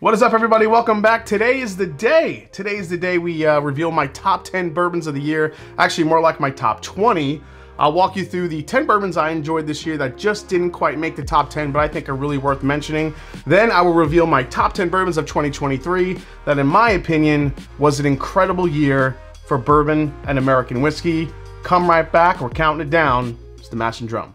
What is up, everybody? Welcome back. Today is the day. Today is the day we uh, reveal my top 10 bourbons of the year. Actually, more like my top 20. I'll walk you through the 10 bourbons I enjoyed this year that just didn't quite make the top 10, but I think are really worth mentioning. Then I will reveal my top 10 bourbons of 2023 that, in my opinion, was an incredible year for bourbon and American whiskey. Come right back. We're counting it down. It's the Mash and Drum.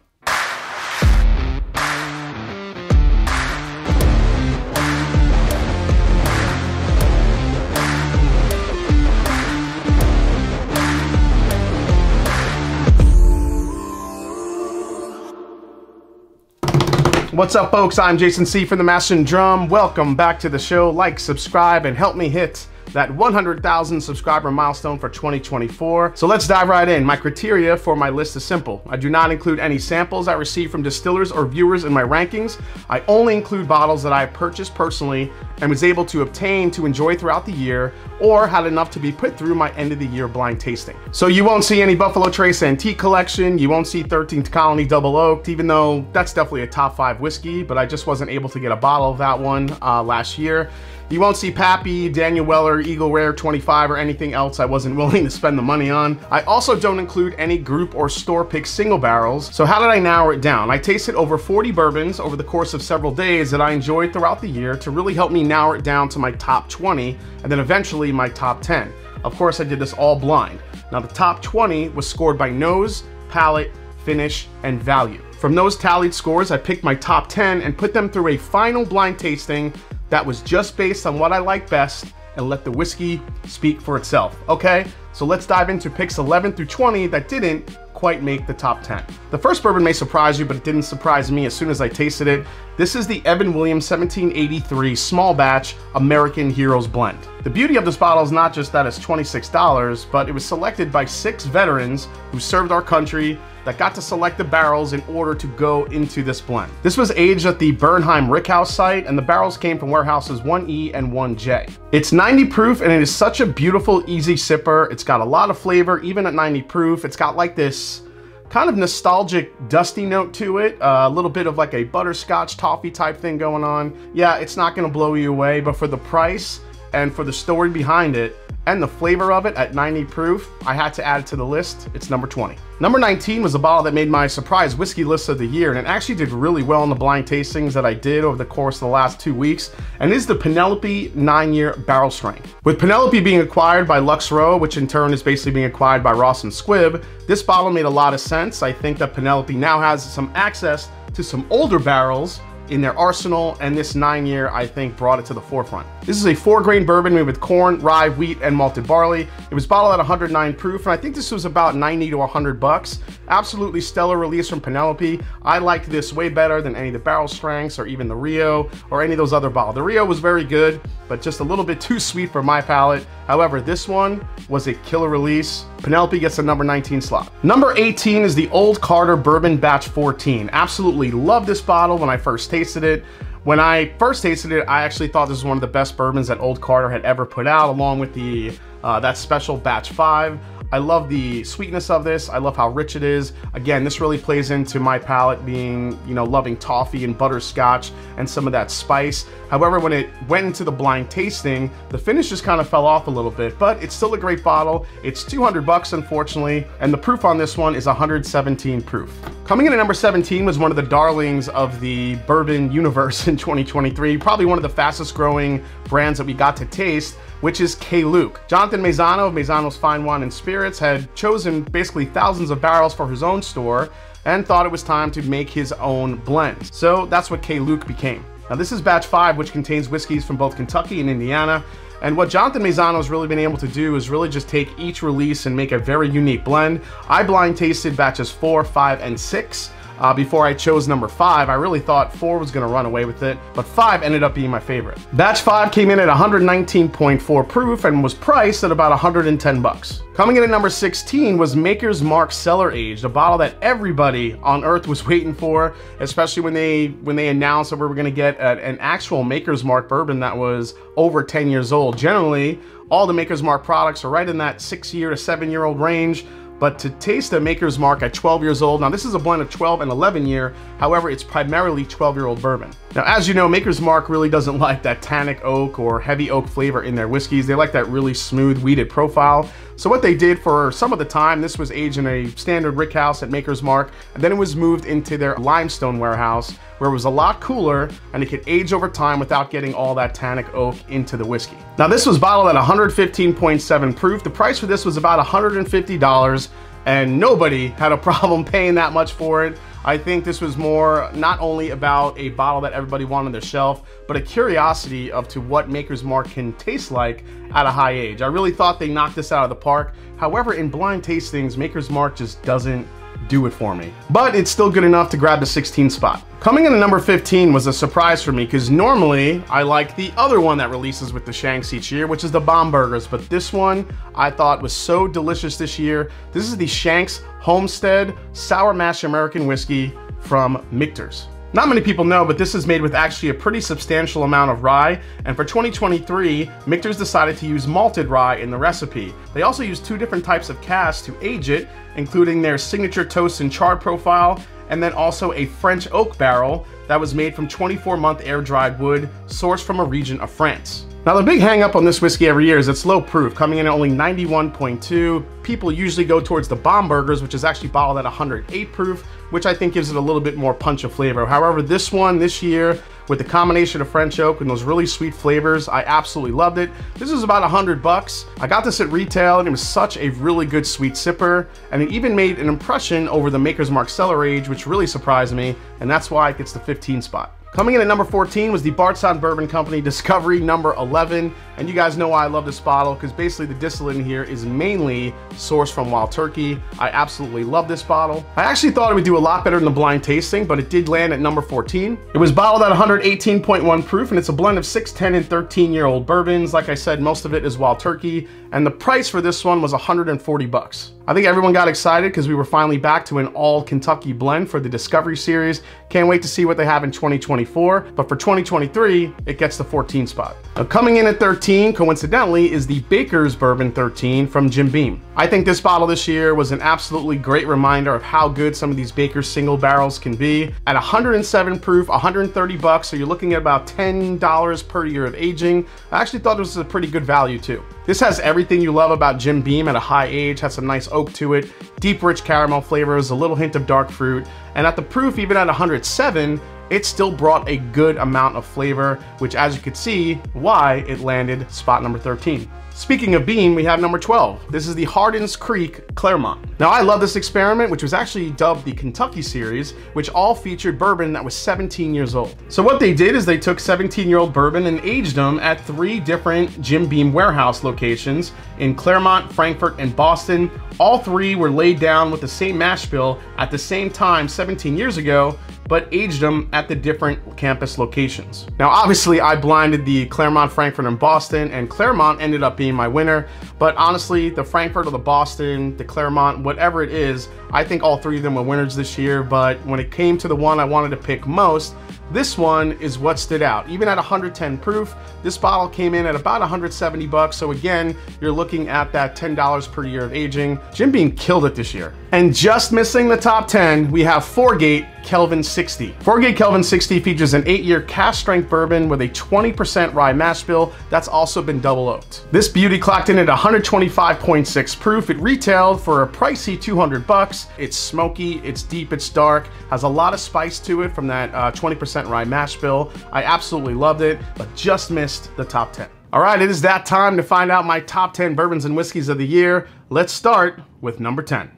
What's up, folks? I'm Jason C. from the Mash and Drum. Welcome back to the show. Like, subscribe, and help me hit that 100,000 subscriber milestone for 2024. So let's dive right in. My criteria for my list is simple. I do not include any samples I receive from distillers or viewers in my rankings. I only include bottles that I purchased personally and was able to obtain to enjoy throughout the year or had enough to be put through my end of the year blind tasting. So you won't see any Buffalo Trace Antique Collection, you won't see 13th Colony Double Oaked, even though that's definitely a top five whiskey, but I just wasn't able to get a bottle of that one uh, last year. You won't see Pappy, Daniel Weller, Eagle Rare 25, or anything else I wasn't willing to spend the money on. I also don't include any group or store pick single barrels. So how did I narrow it down? I tasted over 40 bourbons over the course of several days that I enjoyed throughout the year to really help me narrow it down to my top 20 and then eventually my top 10. Of course, I did this all blind. Now the top 20 was scored by nose, palate, finish, and value. From those tallied scores, I picked my top 10 and put them through a final blind tasting that was just based on what I like best and let the whiskey speak for itself, okay? So let's dive into picks 11 through 20 that didn't quite make the top 10. The first bourbon may surprise you, but it didn't surprise me as soon as I tasted it. This is the Evan Williams 1783 small batch American Heroes blend. The beauty of this bottle is not just that it's $26, but it was selected by six veterans who served our country that got to select the barrels in order to go into this blend. This was aged at the Bernheim Rickhouse site, and the barrels came from warehouses 1E and 1J. It's 90 proof, and it is such a beautiful, easy sipper. It's got a lot of flavor, even at 90 proof. It's got like this kind of nostalgic, dusty note to it. Uh, a little bit of like a butterscotch toffee type thing going on. Yeah, it's not gonna blow you away, but for the price and for the story behind it, and the flavor of it at 90 proof, I had to add it to the list. It's number 20. Number 19 was a bottle that made my surprise whiskey list of the year, and it actually did really well in the blind tastings that I did over the course of the last two weeks, and is the Penelope 9-year barrel strength. With Penelope being acquired by Lux Row, which in turn is basically being acquired by Ross and Squibb, this bottle made a lot of sense. I think that Penelope now has some access to some older barrels in their arsenal, and this nine year, I think, brought it to the forefront. This is a four grain bourbon made with corn, rye, wheat, and malted barley. It was bottled at 109 proof, and I think this was about 90 to 100 bucks. Absolutely stellar release from Penelope. I liked this way better than any of the barrel strengths or even the Rio or any of those other bottles. The Rio was very good, but just a little bit too sweet for my palate. However, this one was a killer release. Penelope gets the number 19 slot. Number 18 is the Old Carter Bourbon Batch 14. Absolutely love this bottle when I first tasted it. When I first tasted it, I actually thought this was one of the best bourbons that Old Carter had ever put out, along with the uh, that special Batch 5. I love the sweetness of this. I love how rich it is. Again, this really plays into my palate being, you know, loving toffee and butterscotch and some of that spice. However, when it went into the blind tasting, the finish just kind of fell off a little bit, but it's still a great bottle. It's 200 bucks, unfortunately, and the proof on this one is 117 proof. Coming in at number 17 was one of the darlings of the bourbon universe in 2023, probably one of the fastest growing brands that we got to taste which is K-Luke. Jonathan Maisano of Maisano's Fine Wine and Spirits had chosen basically thousands of barrels for his own store and thought it was time to make his own blend. So that's what K-Luke became. Now this is batch five, which contains whiskeys from both Kentucky and Indiana. And what Jonathan Maisano has really been able to do is really just take each release and make a very unique blend. I blind tasted batches four, five, and six uh, before I chose number five. I really thought four was gonna run away with it, but five ended up being my favorite. Batch five came in at 119.4 proof and was priced at about 110 bucks. Coming in at number 16 was Maker's Mark Cellar Aged, a bottle that everybody on earth was waiting for, especially when they when they announced that we were gonna get a, an actual Maker's Mark bourbon that was over 10 years old. Generally, all the Maker's Mark products are right in that six year to seven year old range but to taste a Maker's Mark at 12 years old, now this is a blend of 12 and 11 year, however, it's primarily 12 year old bourbon. Now, as you know, Maker's Mark really doesn't like that tannic oak or heavy oak flavor in their whiskeys. They like that really smooth, wheated profile. So what they did for some of the time, this was aged in a standard rick house at Maker's Mark, and then it was moved into their limestone warehouse where it was a lot cooler and it could age over time without getting all that tannic oak into the whiskey. Now this was bottled at 115.7 proof. The price for this was about $150 and nobody had a problem paying that much for it. I think this was more not only about a bottle that everybody wanted on their shelf, but a curiosity of to what Maker's Mark can taste like at a high age. I really thought they knocked this out of the park. However, in blind tastings, Maker's Mark just doesn't do it for me. But it's still good enough to grab the 16 spot. Coming in at number 15 was a surprise for me because normally I like the other one that releases with the Shanks each year, which is the Bombergers. But this one I thought was so delicious this year. This is the Shanks Homestead Sour Mash American Whiskey from Michter's. Not many people know, but this is made with actually a pretty substantial amount of rye, and for 2023, Michter's decided to use malted rye in the recipe. They also use two different types of casks to age it, including their signature toast and char profile, and then also a French oak barrel that was made from 24-month air-dried wood sourced from a region of France. Now the big hang up on this whiskey every year is it's low proof, coming in at only 91.2. People usually go towards the Bombergers, which is actually bottled at 108 proof, which I think gives it a little bit more punch of flavor. However, this one this year, with the combination of French oak and those really sweet flavors, I absolutely loved it. This is about 100 bucks. I got this at retail and it was such a really good sweet sipper, and it even made an impression over the Maker's Mark Cellar Age, which really surprised me, and that's why it gets the 15 spot. Coming in at number 14 was the Bardstown Bourbon Company Discovery number 11. And you guys know why I love this bottle because basically the distillate in here is mainly sourced from wild turkey. I absolutely love this bottle. I actually thought it would do a lot better than the blind tasting, but it did land at number 14. It was bottled at 118.1 proof and it's a blend of 6, 10, and 13 year old bourbons. Like I said, most of it is wild turkey. And the price for this one was 140 bucks. I think everyone got excited because we were finally back to an all Kentucky blend for the Discovery Series. Can't wait to see what they have in 2024, but for 2023, it gets the 14 spot. Now coming in at 13, coincidentally, is the Baker's Bourbon 13 from Jim Beam. I think this bottle this year was an absolutely great reminder of how good some of these Baker's single barrels can be. At 107 proof, 130 bucks, so you're looking at about $10 per year of aging. I actually thought this was a pretty good value too. This has everything you love about Jim Beam at a high age, has some nice oak to it, deep rich caramel flavors, a little hint of dark fruit, and at the proof, even at 107, it still brought a good amount of flavor, which as you could see, why it landed spot number 13. Speaking of Beam, we have number 12. This is the Hardin's Creek Clermont. Now I love this experiment, which was actually dubbed the Kentucky series, which all featured bourbon that was 17 years old. So what they did is they took 17 year old bourbon and aged them at three different Jim Beam warehouse locations in Clermont, Frankfort, and Boston. All three were laid down with the same mash bill at the same time 17 years ago, but aged them at the different campus locations. Now, obviously, I blinded the Clermont, Frankfort, and Boston, and Clermont ended up being my winner. But honestly, the Frankfort or the Boston, the Clermont, whatever it is, I think all three of them were winners this year. But when it came to the one I wanted to pick most, this one is what stood out. Even at 110 proof, this bottle came in at about 170 bucks. So again, you're looking at that $10 per year of aging. Jim Beam killed it this year. And just missing the top 10, we have Four Gate Kelvin 60. Four Gate Kelvin 60 features an 8-year cask strength bourbon with a 20% rye mash bill that's also been double oaked. This beauty clocked in at 125.6 proof. It retailed for a pricey 200 bucks. It's smoky, it's deep, it's dark, has a lot of spice to it from that 20% uh, rye mash bill. I absolutely loved it, but just missed the top 10. All right, it is that time to find out my top 10 bourbons and whiskeys of the year. Let's start with number 10.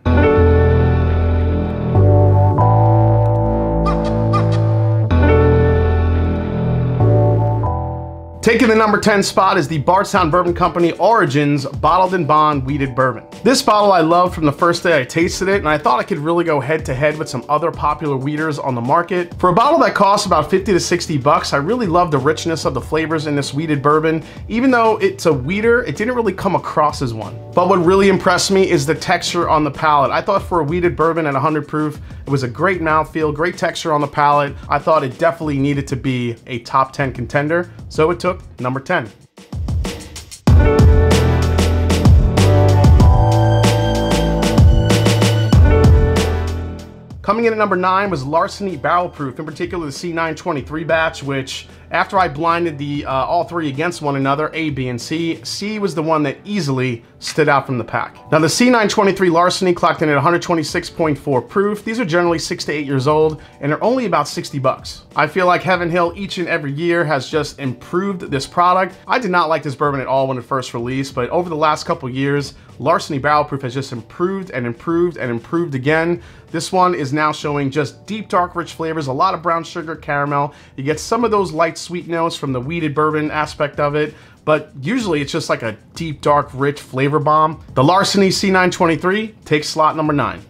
Taking the number 10 spot is the Bardstown Bourbon Company Origins Bottled in Bond Wheated Bourbon. This bottle I loved from the first day I tasted it, and I thought I could really go head to head with some other popular wheaters on the market. For a bottle that costs about 50 to 60 bucks, I really love the richness of the flavors in this wheated bourbon. Even though it's a wheater, it didn't really come across as one. But what really impressed me is the texture on the palate. I thought for a wheated bourbon at 100 proof, it was a great mouthfeel, great texture on the palate. I thought it definitely needed to be a top 10 contender, so it took number 10. Coming in at number 9 was Larceny Barrel Proof, in particular the C923 batch, which after I blinded the uh, all three against one another, A, B, and C, C was the one that easily stood out from the pack. Now the C923 Larceny clocked in at 126.4 proof. These are generally six to eight years old and are only about 60 bucks. I feel like Heaven Hill each and every year has just improved this product. I did not like this bourbon at all when it first released, but over the last couple years, Larceny Barrel Proof has just improved and improved and improved again. This one is now showing just deep, dark, rich flavors, a lot of brown sugar, caramel. You get some of those light sweet notes from the wheated bourbon aspect of it, but usually it's just like a deep, dark, rich flavor bomb. The Larceny C923 takes slot number nine.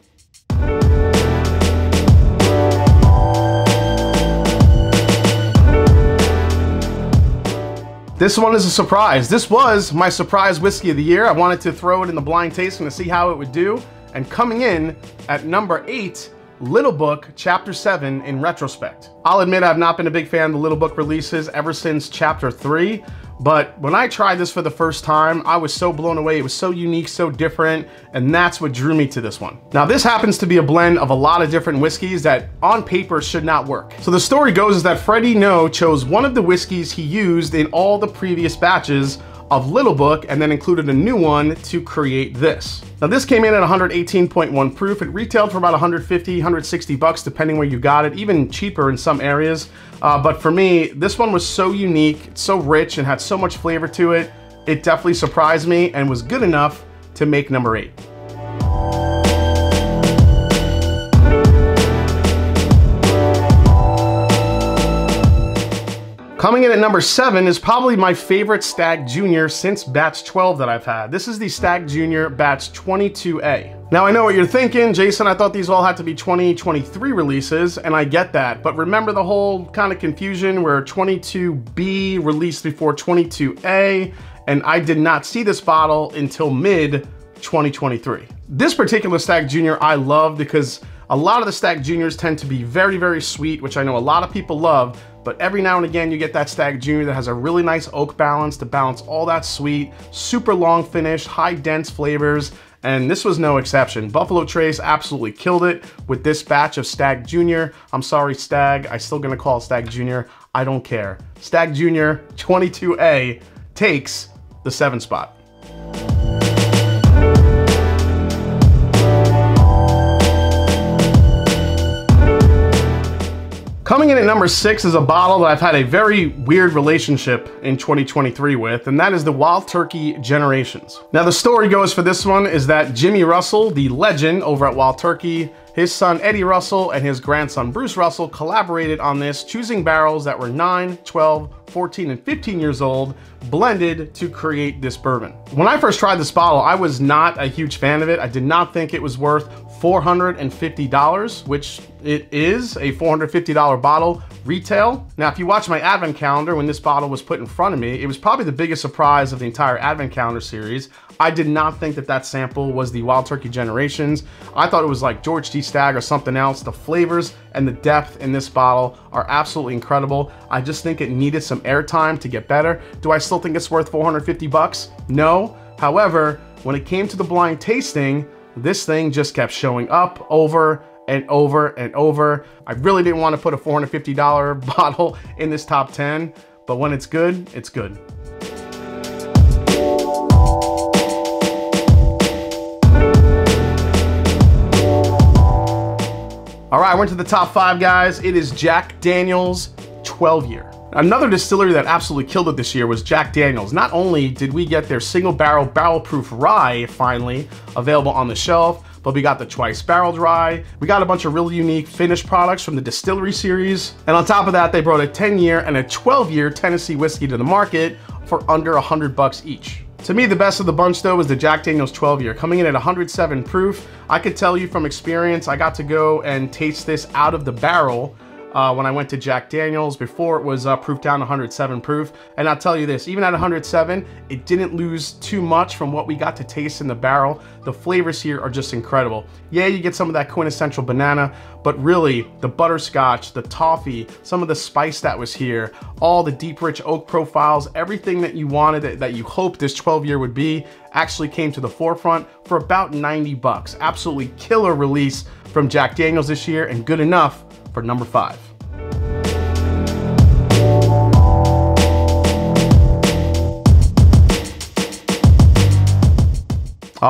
This one is a surprise. This was my surprise whiskey of the year. I wanted to throw it in the blind tasting to see how it would do. And coming in at number eight, Little Book Chapter 7 in retrospect. I'll admit I've not been a big fan of the Little Book releases ever since Chapter 3, but when I tried this for the first time, I was so blown away. It was so unique, so different, and that's what drew me to this one. Now, this happens to be a blend of a lot of different whiskeys that on paper should not work. So the story goes is that Freddie Noe chose one of the whiskeys he used in all the previous batches of Little Book and then included a new one to create this. Now this came in at 118.1 proof. It retailed for about 150, 160 bucks depending where you got it, even cheaper in some areas. Uh, but for me, this one was so unique, so rich and had so much flavor to it. It definitely surprised me and was good enough to make number eight. Coming in at number seven is probably my favorite Stagg Junior since batch 12 that I've had. This is the Stagg Junior batch 22A. Now I know what you're thinking, Jason, I thought these all had to be 2023 releases, and I get that, but remember the whole kind of confusion where 22B released before 22A, and I did not see this bottle until mid 2023. This particular Stagg Junior I love because a lot of the Stagg Juniors tend to be very, very sweet, which I know a lot of people love, but every now and again you get that Stagg Junior that has a really nice oak balance to balance all that sweet, super long finish, high dense flavors, and this was no exception. Buffalo Trace absolutely killed it with this batch of Stagg Junior. I'm sorry, Stagg, I'm still gonna call it Stagg Junior. I don't care. Stagg Junior 22A takes the seven spot. Coming in at number six is a bottle that I've had a very weird relationship in 2023 with, and that is the Wild Turkey Generations. Now the story goes for this one is that Jimmy Russell, the legend over at Wild Turkey, his son Eddie Russell and his grandson Bruce Russell collaborated on this, choosing barrels that were 9, 12, 14, and 15 years old, blended to create this bourbon. When I first tried this bottle, I was not a huge fan of it. I did not think it was worth $450, which it is a $450 bottle retail. Now, if you watch my advent calendar, when this bottle was put in front of me, it was probably the biggest surprise of the entire advent calendar series. I did not think that that sample was the Wild Turkey Generations. I thought it was like George T. Stagg or something else. The flavors and the depth in this bottle are absolutely incredible. I just think it needed some airtime to get better. Do I still think it's worth 450 bucks? No. However, when it came to the blind tasting, this thing just kept showing up over and over and over. I really didn't want to put a $450 bottle in this top 10, but when it's good, it's good. All right, I went to the top five, guys. It is Jack Daniels 12 year. Another distillery that absolutely killed it this year was Jack Daniels. Not only did we get their single barrel barrel proof rye finally available on the shelf, but we got the twice barreled rye. We got a bunch of really unique finished products from the distillery series. And on top of that, they brought a 10 year and a 12 year Tennessee whiskey to the market for under 100 bucks each. To me, the best of the bunch though was the Jack Daniels 12 year, coming in at 107 proof. I could tell you from experience, I got to go and taste this out of the barrel uh, when I went to Jack Daniels before it was uh, proof down 107 proof. And I'll tell you this, even at 107, it didn't lose too much from what we got to taste in the barrel. The flavors here are just incredible. Yeah, you get some of that quintessential banana, but really the butterscotch, the toffee, some of the spice that was here, all the deep rich oak profiles, everything that you wanted, that you hoped this 12 year would be, actually came to the forefront for about 90 bucks. Absolutely killer release from Jack Daniels this year and good enough for number five.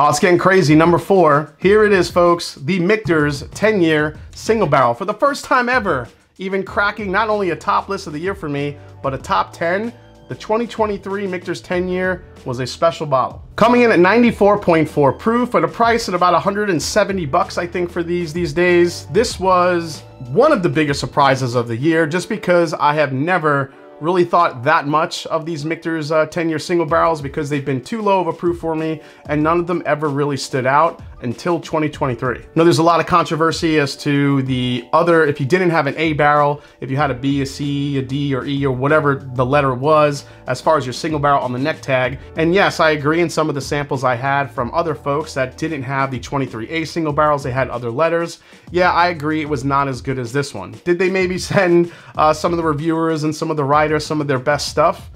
Oh, it's getting crazy. Number four, here it is, folks. The Michter's 10-year single barrel. For the first time ever, even cracking not only a top list of the year for me, but a top 10 the 2023 Michter's 10 year was a special bottle. Coming in at 94.4 proof at a price at about 170 bucks, I think, for these these days. This was one of the biggest surprises of the year just because I have never really thought that much of these Michter's 10-year uh, single barrels because they've been too low of a proof for me and none of them ever really stood out until 2023. Now there's a lot of controversy as to the other, if you didn't have an A barrel, if you had a B, a C, a D, or E, or whatever the letter was, as far as your single barrel on the neck tag. And yes, I agree in some of the samples I had from other folks that didn't have the 23A single barrels, they had other letters. Yeah, I agree it was not as good as this one. Did they maybe send uh, some of the reviewers and some of the writers some of their best stuff?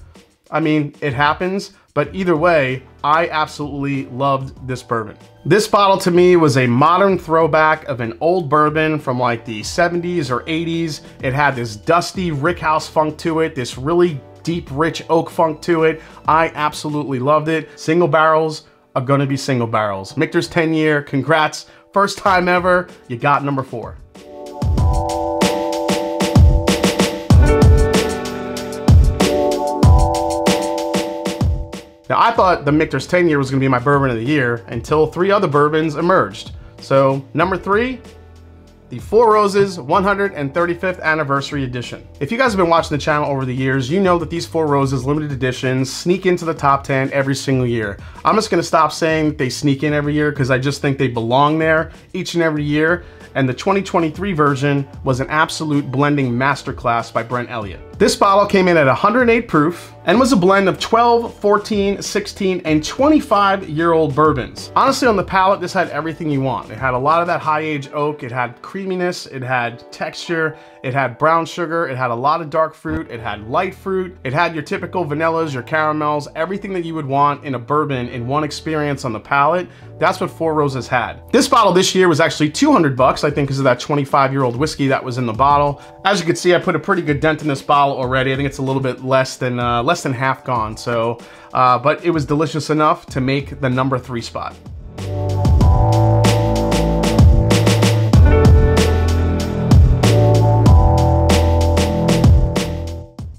I mean, it happens, but either way, I absolutely loved this bourbon. This bottle to me was a modern throwback of an old bourbon from like the 70s or 80s. It had this dusty rickhouse funk to it, this really deep, rich oak funk to it. I absolutely loved it. Single barrels are gonna be single barrels. Michter's 10 year, congrats. First time ever, you got number four. Now, I thought the Michter's 10 year was gonna be my bourbon of the year until three other bourbons emerged. So, number three, the Four Roses 135th Anniversary Edition. If you guys have been watching the channel over the years, you know that these Four Roses limited editions sneak into the top 10 every single year. I'm just gonna stop saying they sneak in every year because I just think they belong there each and every year and the 2023 version was an absolute blending masterclass by Brent Elliott. This bottle came in at 108 proof and was a blend of 12, 14, 16, and 25 year old bourbons. Honestly, on the palate, this had everything you want. It had a lot of that high age oak, it had creaminess, it had texture, it had brown sugar, it had a lot of dark fruit, it had light fruit, it had your typical vanillas, your caramels, everything that you would want in a bourbon in one experience on the palate. That's what Four Roses had. This bottle this year was actually 200 bucks, I think because of that 25 year old whiskey that was in the bottle. As you can see, I put a pretty good dent in this bottle already. I think it's a little bit less than, uh, less than half gone. So, uh, but it was delicious enough to make the number three spot.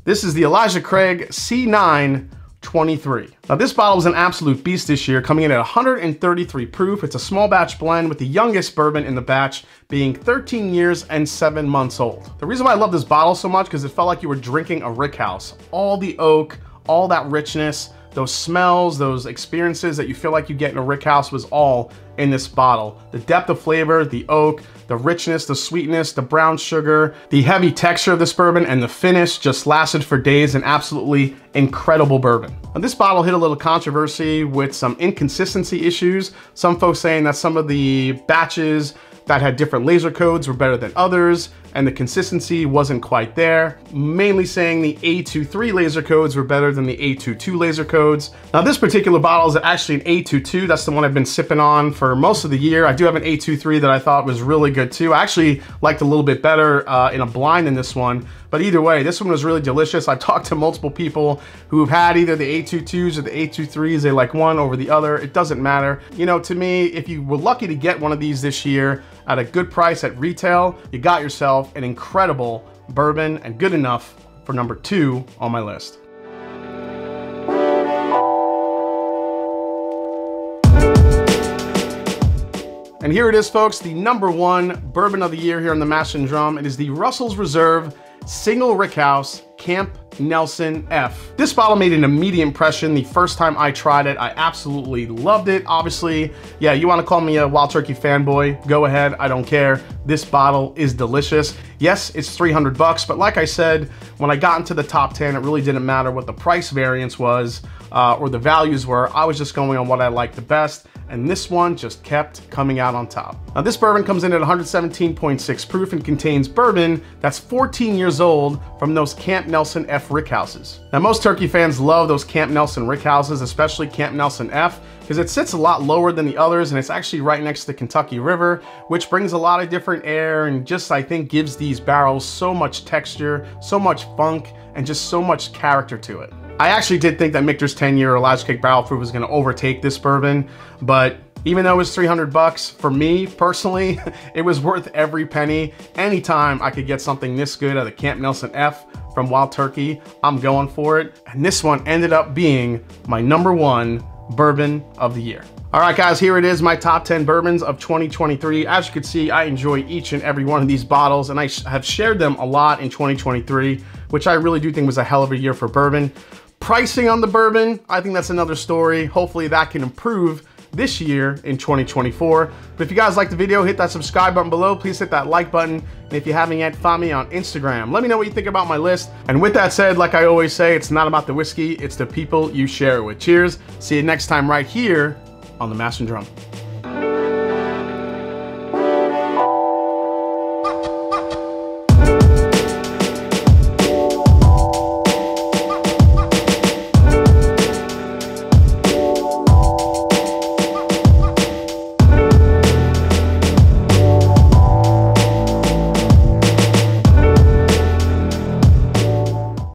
This is the Elijah Craig C9 23. Now this bottle is an absolute beast this year, coming in at 133 proof. It's a small batch blend with the youngest bourbon in the batch being 13 years and seven months old. The reason why I love this bottle so much because it felt like you were drinking a rick house. All the oak, all that richness, those smells, those experiences that you feel like you get in a rick house was all in this bottle. The depth of flavor, the oak, the richness, the sweetness, the brown sugar, the heavy texture of this bourbon, and the finish just lasted for days. An absolutely incredible bourbon. Now, this bottle hit a little controversy with some inconsistency issues. Some folks saying that some of the batches that had different laser codes were better than others and the consistency wasn't quite there, mainly saying the A23 laser codes were better than the A22 laser codes. Now this particular bottle is actually an A22, that's the one I've been sipping on for most of the year. I do have an A23 that I thought was really good too. I actually liked a little bit better uh, in a blind than this one, but either way, this one was really delicious. I've talked to multiple people who've had either the A22s or the A23s. They like one over the other. It doesn't matter. You know, to me, if you were lucky to get one of these this year at a good price at retail, you got yourself an incredible bourbon and good enough for number two on my list. And here it is, folks, the number one bourbon of the year here on the Mash and Drum. It is the Russell's Reserve Single Rickhouse Camp Nelson F. This bottle made an immediate impression the first time I tried it. I absolutely loved it. Obviously, yeah, you want to call me a Wild Turkey fanboy, go ahead, I don't care. This bottle is delicious. Yes, it's 300 bucks, but like I said, when I got into the top 10, it really didn't matter what the price variance was uh, or the values were. I was just going on what I liked the best and this one just kept coming out on top. Now this bourbon comes in at 117.6 proof and contains bourbon that's 14 years old from those Camp Nelson F rickhouses. Now most turkey fans love those Camp Nelson rickhouses, especially Camp Nelson F, because it sits a lot lower than the others and it's actually right next to the Kentucky River, which brings a lot of different air and just I think gives these barrels so much texture, so much funk, and just so much character to it. I actually did think that Michter's 10 year Elijah Craig Barrel Proof was gonna overtake this bourbon, but even though it was 300 bucks, for me personally, it was worth every penny. Anytime I could get something this good at the Camp Nelson F from Wild Turkey, I'm going for it. And this one ended up being my number one bourbon of the year. All right, guys, here it is, my top 10 bourbons of 2023. As you can see, I enjoy each and every one of these bottles, and I have shared them a lot in 2023, which I really do think was a hell of a year for bourbon. Pricing on the bourbon, I think that's another story. Hopefully that can improve this year in 2024. But if you guys like the video, hit that subscribe button below. Please hit that like button. And if you haven't yet, find me on Instagram. Let me know what you think about my list. And with that said, like I always say, it's not about the whiskey, it's the people you share it with. Cheers. See you next time right here on the Mash and Drum.